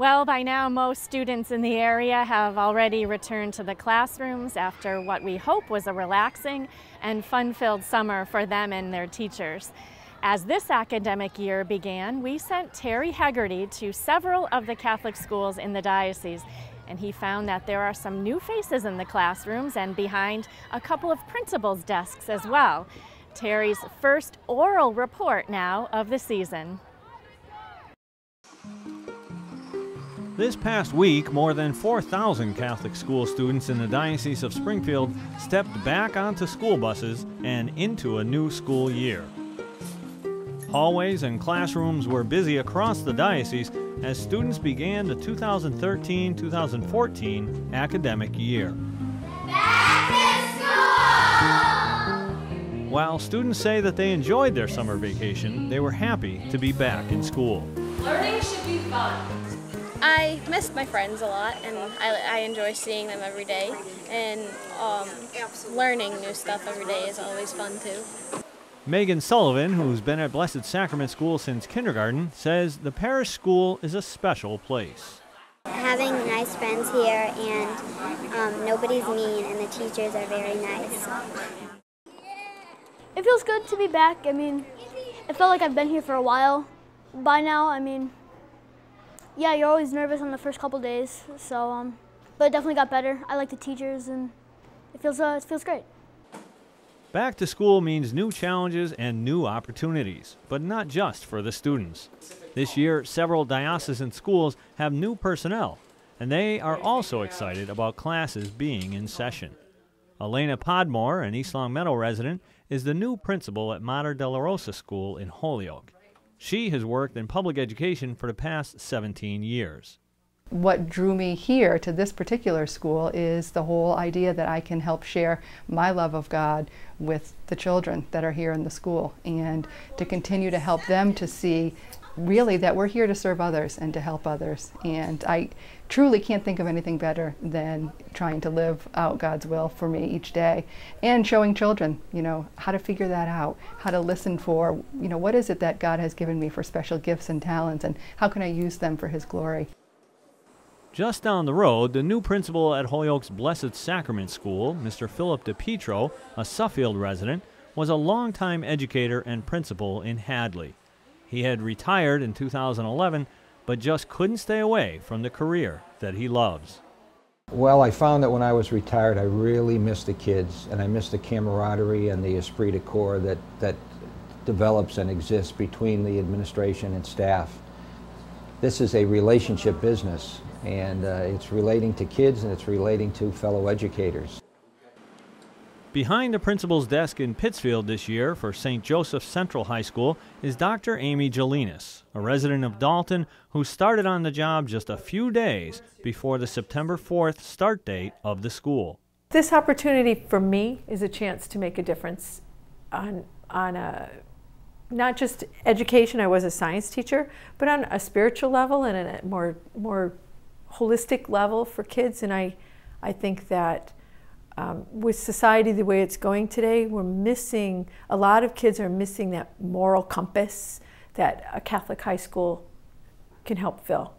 Well, by now, most students in the area have already returned to the classrooms after what we hope was a relaxing and fun-filled summer for them and their teachers. As this academic year began, we sent Terry Hegarty to several of the Catholic schools in the diocese, and he found that there are some new faces in the classrooms and behind a couple of principals' desks as well. Terry's first oral report now of the season. This past week, more than 4,000 Catholic school students in the Diocese of Springfield stepped back onto school buses and into a new school year. Hallways and classrooms were busy across the diocese as students began the 2013 2014 academic year. While students say that they enjoyed their summer vacation, they were happy to be back in school. Learning should be fun. I missed my friends a lot, and I, I enjoy seeing them every day. And um, learning new stuff every day is always fun too. Megan Sullivan, who's been at Blessed Sacrament School since kindergarten, says the parish school is a special place. Having nice friends here, and um, nobody's mean, and the teachers are very nice. It feels good to be back. I mean, it felt like I've been here for a while by now. I mean, yeah, you're always nervous on the first couple days, so um, but it definitely got better. I like the teachers, and it feels uh, it feels great. Back to school means new challenges and new opportunities, but not just for the students. This year, several diocesan schools have new personnel, and they are also excited about classes being in session. Elena Podmore, an East Longmeadow resident, is the new principal at Mater Dolorosa School in Holyoke. She has worked in public education for the past 17 years what drew me here to this particular school is the whole idea that I can help share my love of God with the children that are here in the school and to continue to help them to see really that we're here to serve others and to help others. And I truly can't think of anything better than trying to live out God's will for me each day and showing children, you know, how to figure that out, how to listen for, you know, what is it that God has given me for special gifts and talents and how can I use them for His glory. Just down the road, the new principal at Holyoke's Blessed Sacrament School, Mr. Philip DePietro, a Suffield resident, was a longtime educator and principal in Hadley. He had retired in 2011, but just couldn't stay away from the career that he loves. Well, I found that when I was retired, I really missed the kids, and I missed the camaraderie and the esprit de corps that, that develops and exists between the administration and staff. This is a relationship business, and uh, it's relating to kids and it's relating to fellow educators. Behind the principal's desk in Pittsfield this year for St. Joseph Central High School is Dr. Amy Gelinas, a resident of Dalton who started on the job just a few days before the September 4th start date of the school. This opportunity for me is a chance to make a difference on, on a not just education, I was a science teacher, but on a spiritual level and a more, more holistic level for kids. And I, I think that um, with society the way it's going today, we're missing, a lot of kids are missing that moral compass that a Catholic high school can help fill.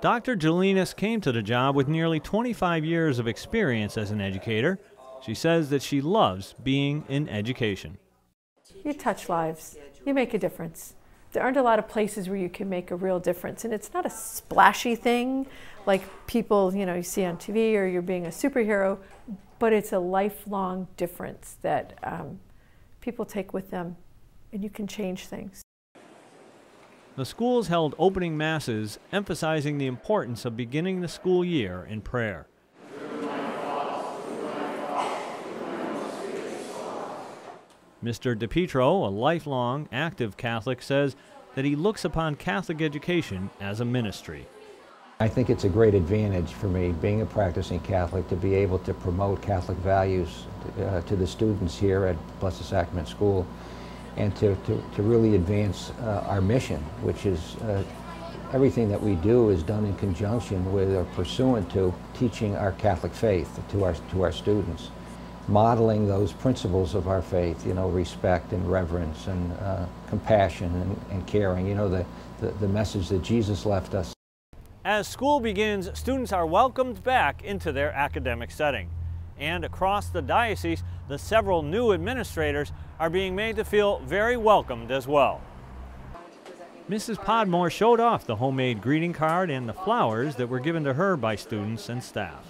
Dr. Gelinas came to the job with nearly 25 years of experience as an educator. She says that she loves being in education. You touch lives, you make a difference there aren't a lot of places where you can make a real difference. And it's not a splashy thing like people, you know, you see on TV or you're being a superhero, but it's a lifelong difference that um, people take with them and you can change things. The schools held opening masses emphasizing the importance of beginning the school year in prayer. Mr. DePietro, a lifelong active Catholic, says that he looks upon Catholic education as a ministry. I think it's a great advantage for me, being a practicing Catholic, to be able to promote Catholic values uh, to the students here at Blessed Sacrament School and to, to, to really advance uh, our mission, which is uh, everything that we do is done in conjunction with or pursuant to teaching our Catholic faith to our, to our students modeling those principles of our faith, you know, respect and reverence and uh, compassion and, and, caring, you know, the, the, the message that Jesus left us. As school begins, students are welcomed back into their academic setting. And across the diocese, the several new administrators are being made to feel very welcomed as well. Mrs. Podmore showed off the homemade greeting card and the flowers that were given to her by students and staff.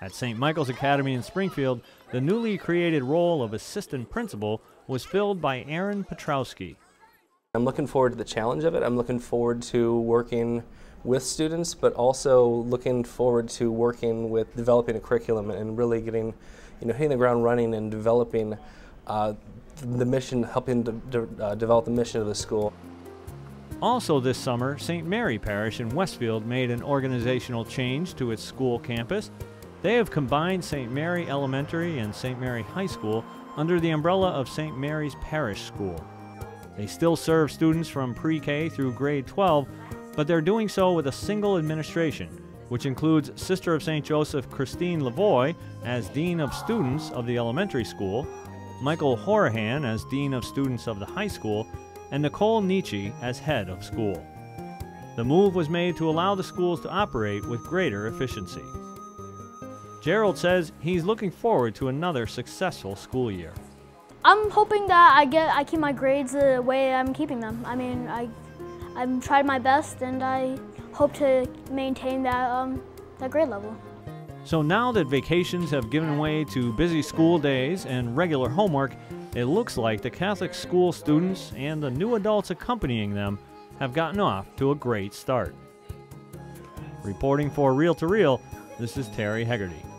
At St. Michael's Academy in Springfield, the newly created role of assistant principal was filled by Aaron Petrowski. I'm looking forward to the challenge of it. I'm looking forward to working with students, but also looking forward to working with developing a curriculum and really getting, you know, hitting the ground running and developing uh, the mission, helping to de uh, develop the mission of the school. Also this summer, St. Mary Parish in Westfield made an organizational change to its school campus. They have combined St. Mary Elementary and St. Mary High School under the umbrella of St. Mary's Parish School. They still serve students from pre-K through grade 12, but they're doing so with a single administration, which includes Sister of St. Joseph Christine Lavoie as Dean of Students of the elementary school, Michael Horahan as Dean of Students of the high school, and Nicole Nietzsche as head of school. The move was made to allow the schools to operate with greater efficiency. Gerald says he's looking forward to another successful school year. I'm hoping that I get I keep my grades the way I'm keeping them. I mean, I I've tried my best and I hope to maintain that um, that grade level. So now that vacations have given way to busy school days and regular homework, it looks like the Catholic school students and the new adults accompanying them have gotten off to a great start. Reporting for Real to Reel, this is Terry Hegarty.